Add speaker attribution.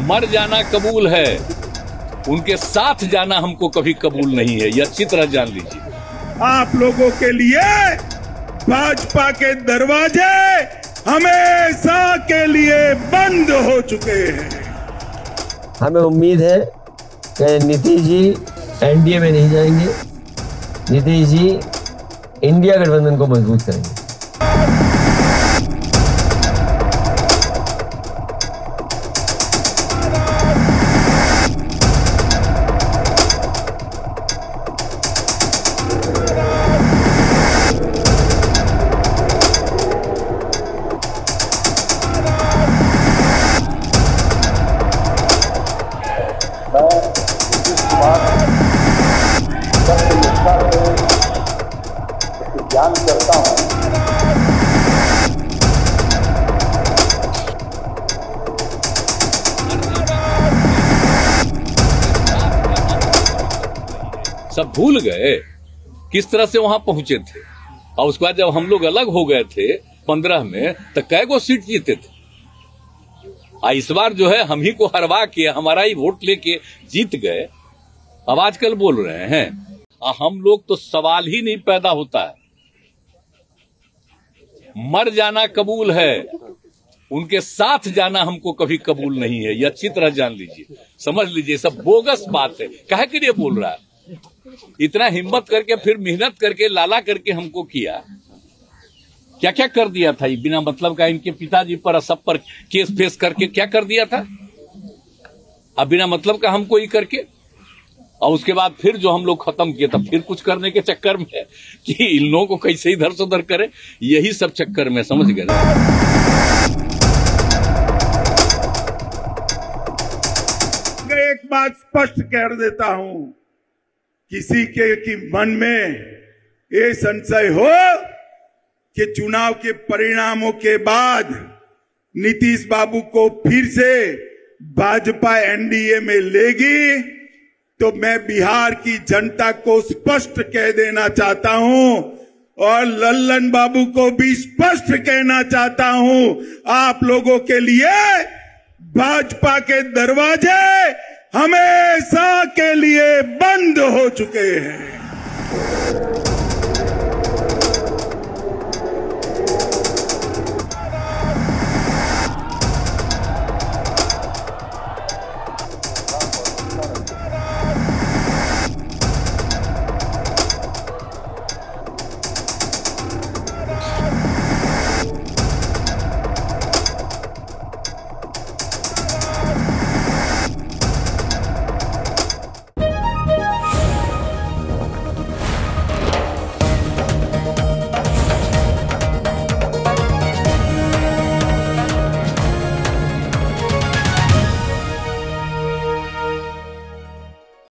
Speaker 1: मर जाना कबूल है। उनके साथ जाना हमको कभी कबूल नहीं है। ये अच्छी तरह जान लीजिए।
Speaker 2: आप लोगों के लिए भाजपा के दरवाजे हमेशा के लिए बंद हो चुके हैं।
Speaker 3: हमें उम्मीद है कि नीतीश जी एनडीए में नहीं जाएँगे। नीतीश जी इंडिया गठबंधन को मज़बूत करेंगे।
Speaker 4: ज्ञान करता हूँ।
Speaker 1: सब भूल गए। किस तरह से वहाँ पहुँचे थे? और उसके बाद जब हम लोग अलग हो गए थे, पंद्रह में तो कै गो सीट जीते थे? आ, इस बार जो है, हम ही को हरवा के, हमारा ही वोट लेके जीत गए। अब आजकल बोल रहे हैं हम लोग तो सवाल ही नहीं पैदा होता है। मर जाना कबूल है। उनके साथ जाना हमको कभी कबूल नहीं है। ये अच्छी तरह जान लीजिए। समझ लीजिए सब बोगस बात है। कहे के लिए बोल रहा है? इतना हिम्मत करके, फिर मेहनत करके, लाला करके हमको किया। क्या क्या कर दिया था? ये बिना मतलब का इनके पिताजी पर, सब पर केस फेस करके क्या कर दिया था? अब बिना मतलब का हमको ये करके और उसके बाद फिर जो हम लोग खत्म किए, तब फिर कुछ करने के चक्कर में कि इन लोगों को कैसे इधर से उधर करे, यही सब चक्कर में, समझ गए?
Speaker 2: एक बात स्पष्ट कर देता हूँ, किसी के, की मन में ये संशय हो कि चुनाव के परिणामों के बाद नीतीश बाबू को फिर से भाजपा एनडीए में लेगी तो मैं बिहार की जनता को स्पष्ट कह देना चाहता हूँ और लल्लन बाबू को भी स्पष्ट कहना चाहता हूँ। आप लोगों के लिए भाजपा के दरवाजे हमेशा के लिए बंद हो चुके हैं।